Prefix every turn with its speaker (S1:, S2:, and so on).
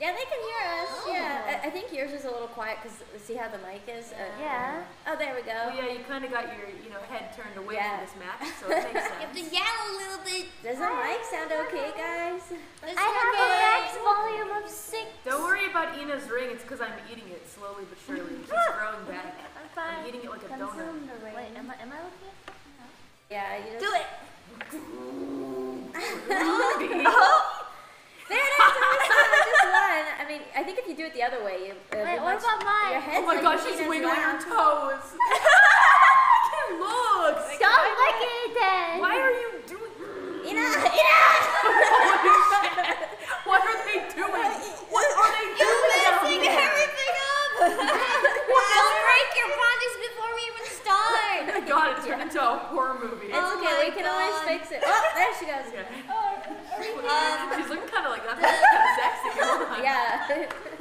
S1: they can hear us. Yeah, I, I think yours is a little quiet because see how the mic is. Uh,
S2: Yeah.
S1: Oh, there we go.
S3: Well, yeah, you kind of got your you know head turned away
S1: Yeah.
S3: from this match, so it makes
S4: You have to yell a little bit.
S1: Does the mic sound okay, guys?
S4: It's
S2: I have a max volume of six.
S3: Don't worry about Ina's ring. It's because I'm eating it slowly but surely. She's growing back.
S2: I'm
S3: I'm eating it like a donut.
S2: The ring.
S4: Wait, am I, am I looking?
S1: Yeah, you just
S4: Do it.
S1: There it is. It was just one. I mean, I think if you do it the other way, you, uh,
S2: Wait, what about mine?
S3: Oh my
S1: like
S3: gosh, she's wiggling her toes. Look.
S2: Stop licking it then.
S3: Why are you doing?
S1: Ina, Ina!
S3: What are they doing? What are they
S4: You're
S3: doing?
S4: messing everything up. Don't break your bodies before we even start.
S3: Oh god, it turned into a horror movie.
S1: It's
S4: Oh
S1: okay, we can always fix it. Oh, there she goes.
S3: Okay.
S4: Um,
S3: She's looking kind of like that. That's kind of sexy.
S1: Yeah.